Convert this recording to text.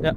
Yep.